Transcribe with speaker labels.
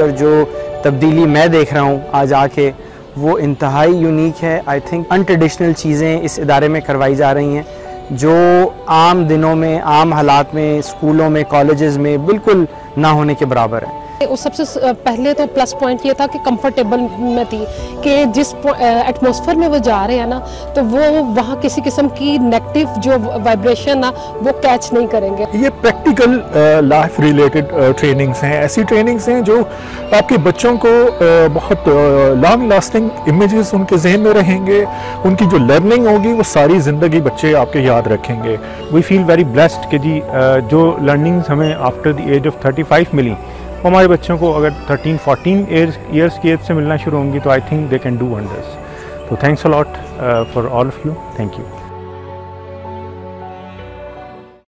Speaker 1: और जो तब्दीली मैं देख रहा हूँ आज आके, वो इंतहाई यूनिक है। आई थिंक अनट्रेडिशनल चीज़ें इस इदारे में करवाई जा रही हैं, जो आम दिनों में, आम हालात में, स्कूलों में कॉलेज़ में बिल्कुल ना होने के बराबर है।
Speaker 2: उस सबसे पहले तो प्लस पॉइंट ये था कि कंफर्टेबल में थी, कि जिस एटमॉस्फेयर में वो जा रहे हैं ना तो वो वहाँ किसी किस्म की नेगेटिव जो वाइब्रेशन ना, वो कैच नहीं करेंगे।
Speaker 3: ये प्रैक्टिकल लाइफ रिलेटेड ट्रेनिंग्स हैं। ऐसी ट्रेनिंग्स हैं जो आपके बच्चों को बहुत लॉन्ग लास्टिंग इमेजेस उनके जहन में रहेंगे। उनकी जो लर्निंग होगी, वो सारी ज़िंदगी बच्चे आपके याद रखेंगे।
Speaker 4: वी फील वेरी ब्लेस्ड कि जी जो लर्निंग्स हमें आफ्टर द एज ऑफ़ 35 मिली हमारे बच्चों को अगर 13 14 ईयर्स की एज से मिलना शुरू होंगी तो I think they can do wonders तो thanks a lot for all of you thank you